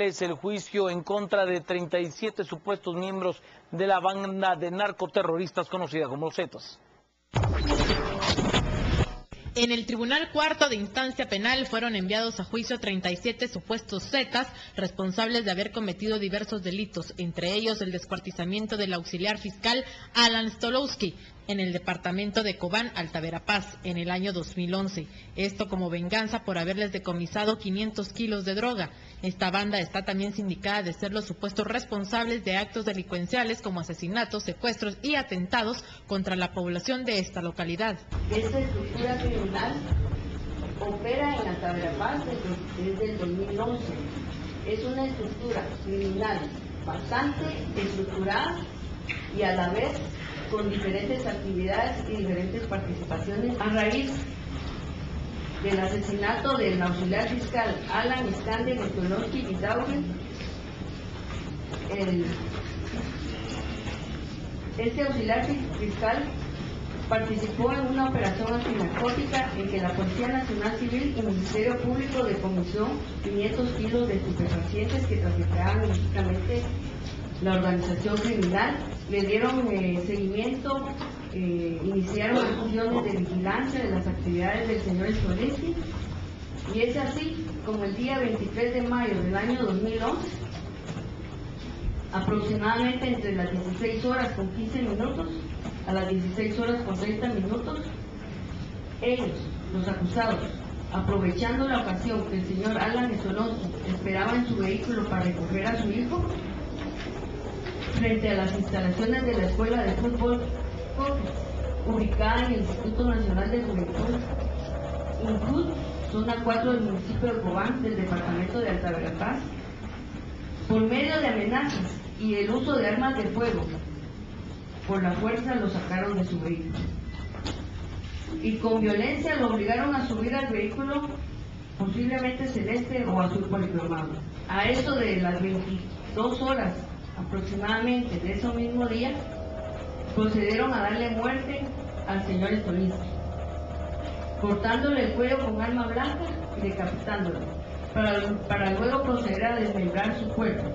Es el juicio en contra de 37 supuestos miembros de la banda de narcoterroristas conocida como los Zetas. En el Tribunal Cuarto de Instancia Penal fueron enviados a juicio 37 supuestos zetas responsables de haber cometido diversos delitos, entre ellos el descuartizamiento del auxiliar fiscal Alan Stolowski en el departamento de Cobán, Altaverapaz, en el año 2011. Esto como venganza por haberles decomisado 500 kilos de droga. Esta banda está también sindicada de ser los supuestos responsables de actos delincuenciales como asesinatos, secuestros y atentados contra la población de esta localidad. Opera en Altaverapaz desde el 2011. Es una estructura criminal bastante estructurada y a la vez con diferentes actividades y diferentes participaciones a raíz del asesinato del auxiliar fiscal Alan Stander y Vidaugen, este auxiliar fiscal participó en una operación antinarcótica en que la Policía Nacional Civil y el Ministerio Público decomisó 500 kilos de estupefacientes que traficaban ilícitamente la organización criminal, le dieron eh, seguimiento, eh, iniciaron acciones de vigilancia de las actividades del señor Escolesi y es así como el día 23 de mayo del año 2011, aproximadamente entre las 16 horas con 15 minutos a las 16 horas con 30 minutos, ellos, los acusados, aprovechando la ocasión que el señor Alan Esoloso esperaba en su vehículo para recoger a su hijo, frente a las instalaciones de la Escuela de Fútbol ubicada en el Instituto Nacional de Juventud, INCUD, zona 4 del municipio de Cobán, del departamento de Alta Verapaz, por medio de amenazas y el uso de armas de fuego, por la fuerza lo sacaron de su vehículo. Y con violencia lo obligaron a subir al vehículo posiblemente celeste o azul policromado. A esto de las 22 horas aproximadamente de ese mismo día, procedieron a darle muerte al señor Estolín, cortándole el cuello con arma blanca y decapitándolo, para, para luego proceder a desmembrar su cuerpo.